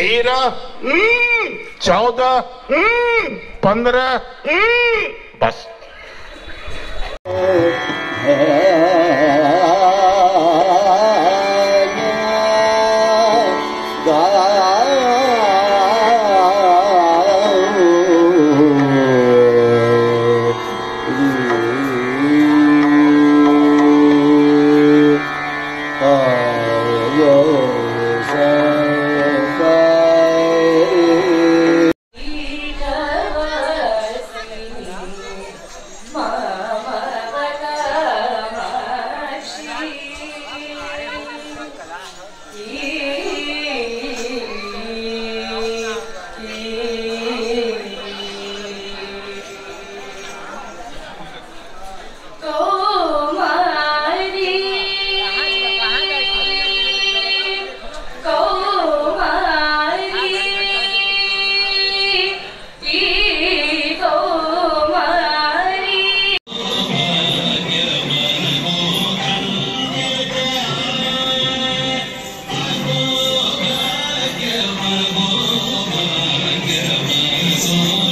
तेरह हम्म, चौदह हम्म, पंद्रह हम्म, बस। Yeah.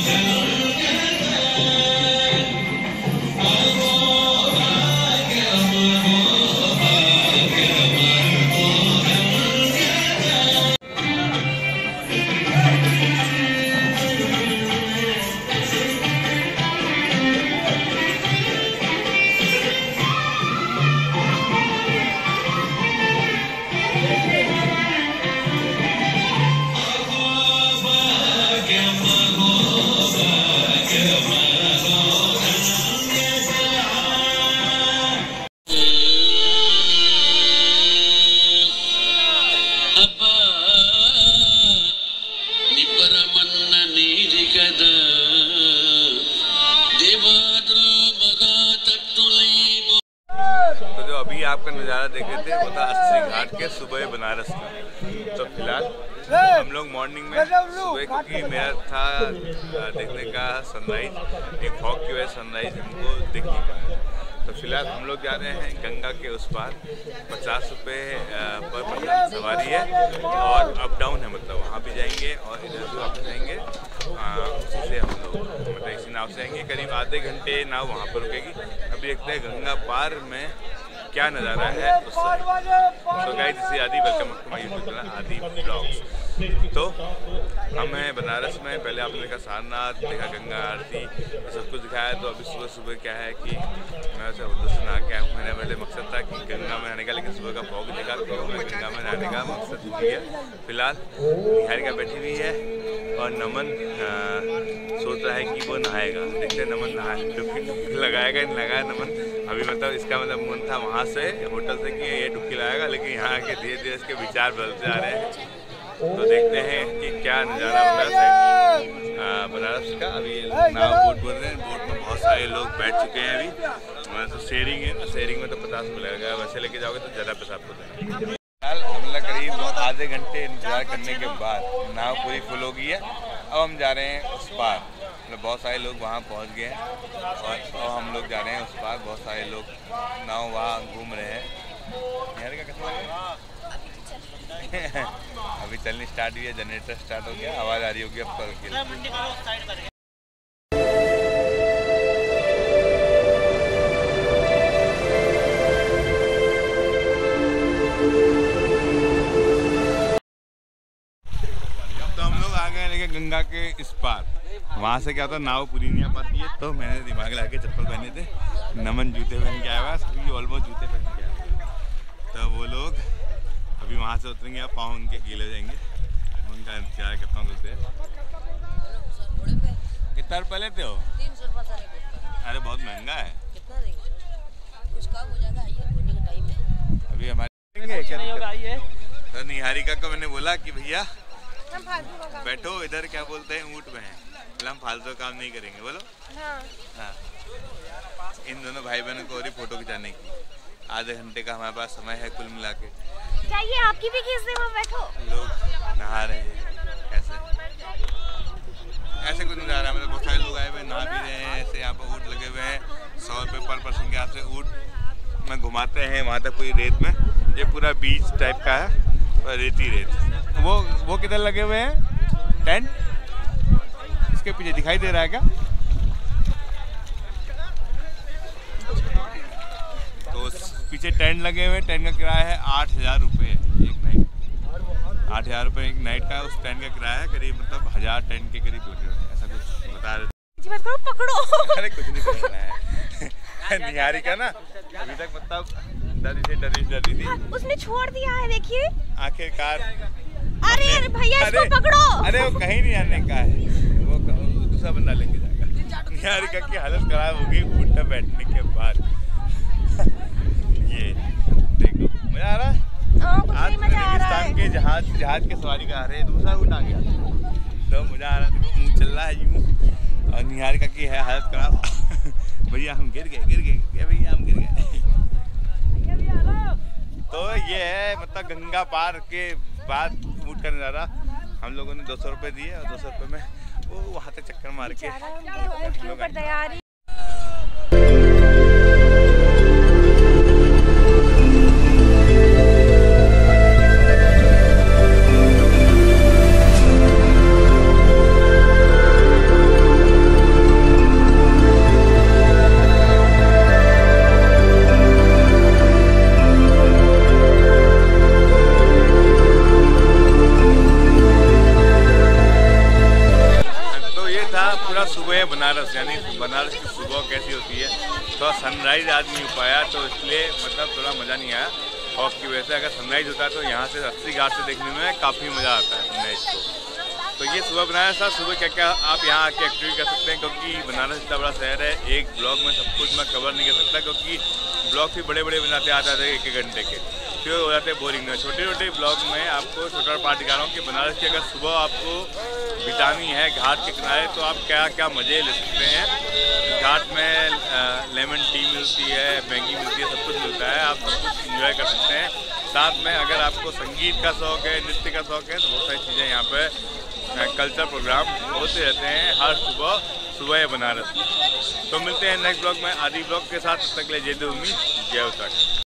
आपका नज़ारा देख रहे थे था अस्सी घाट के सुबह बनारस का। तो फ़िलहाल हम लोग मॉर्निंग में सुबह क्योंकि मेरा था देखने का सनराइज एक फॉग की वजह सनराइज हमको देखने पाया। तो फ़िलहाल हम लोग जा रहे हैं गंगा के उस पार। पचास रुपये पर पर्सन सवारी है। और अप डाउन है मतलब वहाँ भी जाएँगे और इधर भी वापस जाएँगे। उसी से हम लोग मतलब इसी नाव से आएँगे। करीब आधे घंटे नाव वहाँ पर रुकेगी। अभी देखते हैं गंगा पार में क्या नज़ारा है उससे। तो guys this is Aadi welcome to my YouTube channel Aadi blogs तो हम हैं बनारस में। पहले आपने देखा सारनाथ देखा गंगा आरती ये सब कुछ दिखाया। तो अभी सुबह सुबह क्या है कि मैं उसे उधर नहा के आया हूँ। मैंने पहले मकसद था कि गंगा में नहाने का लेकिन सुबह का फॉग देखा तो मैं गंगा में नहाने का मकसद भूल गया फ़िलहाल निहारिका बैठी हुई है और नमन अ, सोच रहा है कि वो नहाएगा। देखते हैं नमन नहा डुबकी डुबकी लगाएगा नहीं लगाया नमन। अभी मतलब इसका मतलब मन था वहाँ से होटल से कि ये डुबकी लगाएगा लेकिन यहाँ के धीरे धीरे इसके विचार बदलते जा रहे हैं। तो देखते हैं कि क्या नज़ारा बनारस है। बनारस का अभी नाव बोट बोल रहे हैं बोट में बहुत सारे लोग बैठ चुके हैं अभी। तो शेयरिंग है शेयरिंग में तो पचास रुपये लगेगा वैसे लेके जाओगे तो ज़्यादा पैसा आपको देना। फ़िलहाल मतलब करीब आधे घंटे इंतज़ार करने के बाद नाव पूरी फुल हो गई है। अब हम जा रहे हैं उस पार। मतलब बहुत सारे लोग वहाँ पहुँच गए हैं। और अब हम लोग जा रहे हैं उस पार। बहुत सारे लोग नाव वहाँ घूम रहे हैं। यार का कैसा लग रहा है? अभी चलनी स्टार्ट हुई है जनरेटर स्टार्ट हो गया, आवाज़ आ रही होगी अब कल की। तो गंगा के इस पार। वहाँ से क्या होता नाव पूरी नहीं आ पाती है तो मैंने दिमाग लगा के चप्पल पहने थे। नमन जूते पहन के आया हुआ सभी ऑलमोस्ट जूते पहन के हैं। तो वो लोग अभी वहाँ से उतरेंगे, आप पाँव उनके गीले हो जाएँगे उनका इंतज़ार करता हूँ कुछ देर। कितना रुपये लेते हो? तीन सौ रुपये। अरे बहुत महँगा है। हो धोने का है अभी हमारे तो निहारिका को मैंने बोला कि भैया, बैठो, इधर क्या बोलते हैं, ऊँट में है। हम फालतू काम नहीं करेंगे। बोलो। हाँ। इन दोनों भाई बहनों को और ही फ़ोटो खिंचाने की। आधे घंटे का हमारे पास समय है कुल मिला के। चाहिए आपकी भी खींच दे वहाँ बैठो। लोग नहा रहे हैं। ऐसे। ऐसे कुछ नहीं जा रहा है मतलब बहुत सारे लोग आए हुए नहा भी रहे हैं, ऐसे यहाँ पर ऊँट लगे हुए हैं। सौ रुपये पर पर्सन के हाथ से ऊँट। में घुमाते हैं वहाँ तक पूरी रेत में। ये पूरा बीच टाइप का है रेती रेत। वो वो किधर लगे हुए हैं? टेंट? इसके पीछे दिखाई दे रहा है क्या? तो पीछे टेंट लगे हुए टेंट का किराया है आठ हज़ार रुपये आठ हज़ार रुपये एक नाइट का उस टेंट का किराया है करीब मतलब हज़ार टेंट के करीब होते हैं ऐसा कुछ बता रहे जी मत करो पकड़ो। अरे कुछ नहीं करना है। निहारी का ना अभी तक मतलब डरी से डरी डरी थी। उसने छोड़ दिया है देखिए। आखिरकार। अरे अरे भैया इसको पकड़ो। अरे वो कहीं नहीं आने का है। वो दूसरा बंदा लेके जाएगा। निहारिका की हालत खराब होगी उठने बैठने के बाद। ये देखो मज़ा आ रहा है हाँ? आज नहीं मज़ा आ रहा रेगिस्तान के जहाज़ जहाज़ के सवारी का आ रहे हैं दूसरा उठ आ गया। तो मज़ा आ रहा है देखो चल रहा है यूँ। और निहारिका की है हालत खराब। भैया हम गिर गए गिर गए भैया हम गिर गए? तो ये है मतलब गंगा पार के बाद ऊट का नज़ारा हम लोगों ने दो सौ रुपये दिए और दो सौ रुपये में वो वहाँ तक चक्कर मार के उनके बनारस यानी बनारस की सुबह कैसी होती है? थोड़ा सनराइज आज नहीं हो पाया तो इसलिए मतलब थोड़ा मज़ा नहीं आया। और की वजह से अगर सनराइज होता है तो यहाँ से अस्सी घाट से देखने में काफ़ी मज़ा आता है सनराइज को। तो ये सुबह बनारस था। सुबह क्या क्या आप यहाँ आके एक्टिविटी कर सकते हैं? क्योंकि बनारस इतना बड़ा शहर है, एक ब्लॉग में सब कुछ मैं कवर नहीं कर सकता, क्योंकि ब्लॉग भी बड़े बड़े बनाते आते आते एक एक घंटे के। फिर हो जाते हैं बोरिंग में। छोटे छोटे ब्लॉग में आपको छोटा पार्ट दिखा रहा हूँ कि बनारस की अगर सुबह आपको बितानी है घाट के किनारे तो आप क्या क्या मज़े ले सकते हैं। घाट में लेमन टी मिलती है, मैगी मिलती है, सब कुछ मिलता है। आप सब कुछ इंजॉय कर सकते हैं। साथ में अगर आपको संगीत का शौक है, नृत्य का शौक है तो बहुत सारी चीज़ें यहाँ पर कल्चर प्रोग्राम होते रहते हैं हर सुबह सुबह बनारस। तो मिलते हैं नेक्स्ट ब्लॉग में। आदि ब्लॉग के साथ तक ले जय उम्मीद, जय उत्तराखंड